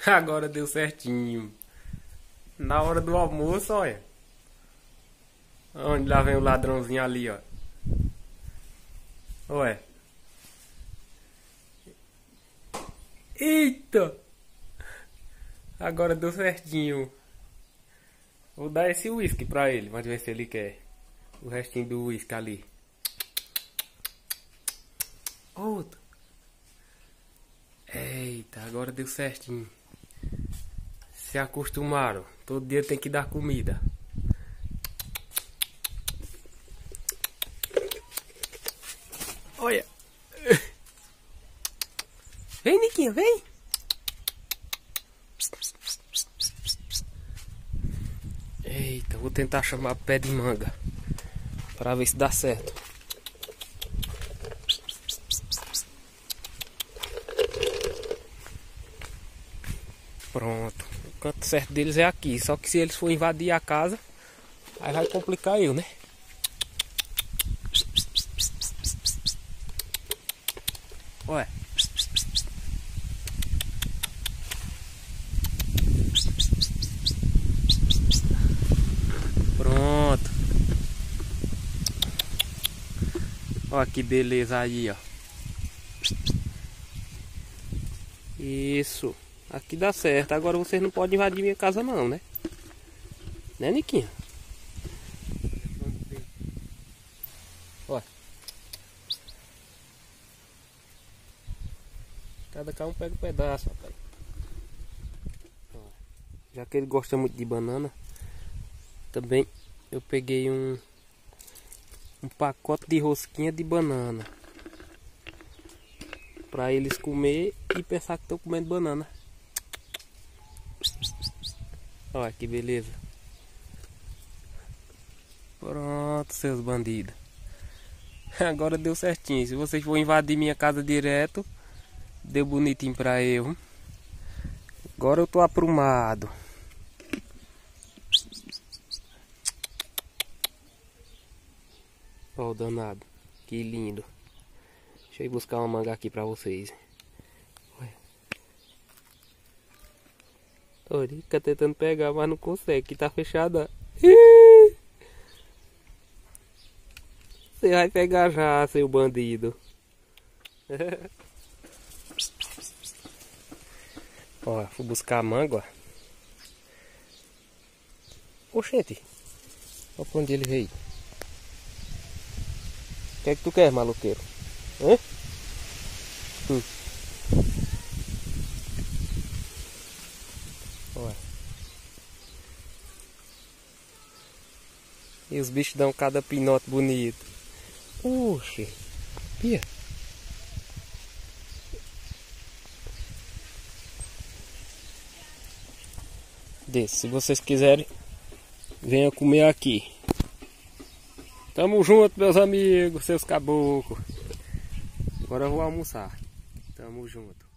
Agora deu certinho. Na hora do almoço, olha. Onde lá vem o ladrãozinho ali, ó. Ué. Eita! Agora deu certinho. Vou dar esse uísque pra ele, mas ver se ele quer. O restinho do uísque ali. Outro. Eita, agora deu certinho. Se acostumaram. Todo dia tem que dar comida. Olha. Vem, Niquinha, vem. Eita, vou tentar chamar pé de manga. Pra ver se dá certo. Pronto. Canto certo deles é aqui. Só que se eles for invadir a casa, aí vai complicar eu, né? Ué. Pronto. Olha que beleza aí, ó. Isso. Aqui dá certo. Agora vocês não podem invadir minha casa não, né? Né, Niquinha? Olha. Cada um pega um pedaço, rapaz. Já que ele gosta muito de banana, também eu peguei um um pacote de rosquinha de banana para eles comer e pensar que estão comendo banana. Olha que beleza. Pronto, seus bandidos. Agora deu certinho. Se vocês for invadir minha casa direto, deu bonitinho pra eu. Agora eu tô aprumado. Olha o danado. Que lindo. Deixa eu ir buscar uma manga aqui pra vocês. Orica tentando pegar, mas não consegue, que tá fechada. Você vai pegar já, seu bandido. ó, fui buscar a manga, ó. Oxente. Olha pra onde ele veio. O que é que tu quer, maluqueiro? Hã? Hum. E os bichos dão cada pinote bonito. Oxe, pia. Desse, se vocês quiserem, venha comer aqui. Tamo junto, meus amigos, seus caboclos. Agora eu vou almoçar. Tamo junto.